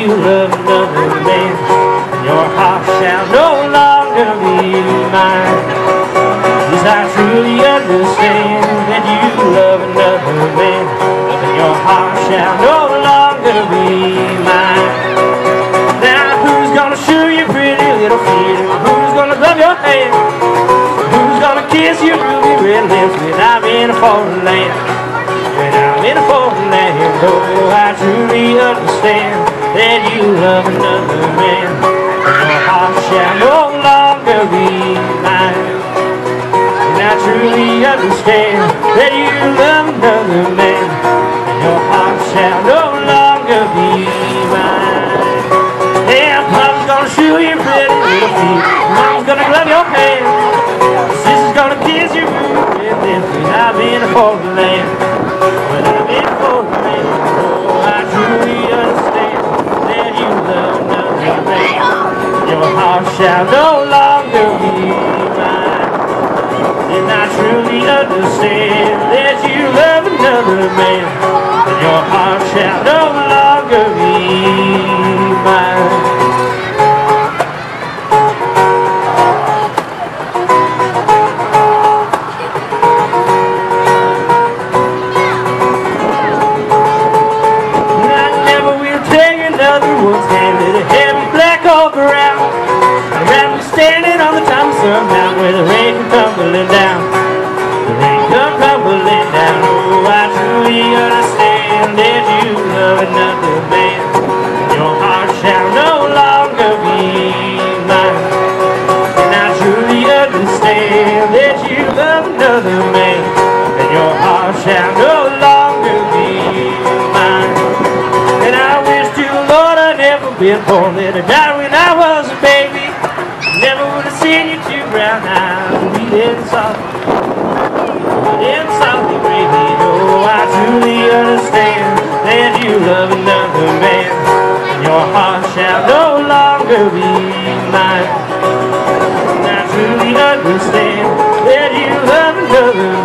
you love another man. Your heart shall no longer be mine. Yes, I truly understand that you love another man. And your heart shall no longer be mine. Now who's gonna show you pretty little feet? Who's gonna love your hand? Who's gonna kiss your ruby red lips when I'm in a foreign land? When I'm in a foreign land, oh, I truly that you love another man. And your heart shall no longer be mine. And I truly understand that you love another man. And your heart shall no longer be mine. Yeah, Papa's gonna shoe your pretty little feet. Mom's gonna glove your hand. Sister's gonna kiss your red lips when I'm in a foreign land. Heart shall no longer be mine. And I truly understand that you love another man. And your heart shall no longer be mine. I another one's hand on the top of some mountain Where the rain tumbling down. The rain come tumbling down. Oh, I truly understand That you love another man. Your heart shall no longer be mine. And I truly understand That you love another man. And your heart shall no longer be mine. And I wish to Lord I'd never been born. That I died when I was a baby Never would have seen you two brown eyes. Bleeding softly Bleeding softly, baby Oh, I truly understand That you love another man. Your heart shall no longer be mine. I truly understand That you love another man